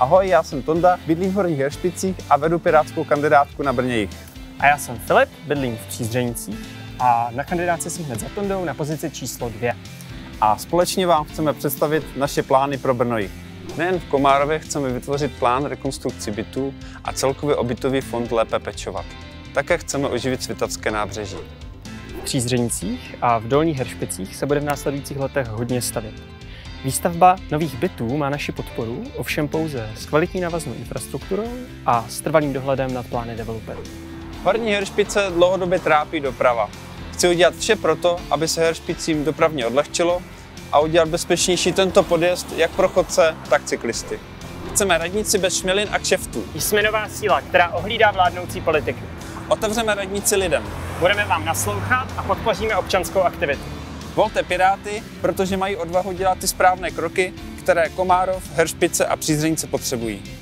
Ahoj, já jsem Tonda, bydlím v Horních Heršpicích a vedu pirátskou kandidátku na Brně jich. A já jsem Filip, bydlím v Přízřenicích a na kandidáce jsem hned za Tondou na pozici číslo dvě. A společně vám chceme představit naše plány pro Brno jich. Nejen v Komárově chceme vytvořit plán rekonstrukci bytů a celkově o bytový fond lépe pečovat. Také chceme oživit Svitavské nábřeží. V Přízřenicích a v Dolních Heršpicích se bude v následujících letech hodně stavět. Výstavba nových bytů má naši podporu, ovšem pouze s kvalitní navaznou infrastrukturou a s trvalým dohledem nad plány developerů. Horní Heršpice dlouhodobě trápí doprava. Chci udělat vše proto, aby se Heršpicím dopravně odlehčilo a udělat bezpečnější tento podjezd jak pro chodce, tak cyklisty. Chceme radnici bez šmělin a kšeftů. Jsme nová síla, která ohlídá vládnoucí politiky. Otevřeme radnici lidem. Budeme vám naslouchat a podpoříme občanskou aktivitu. Volte Piráty, protože mají odvahu dělat ty správné kroky, které Komárov, Heršpice a Přízrenice potřebují.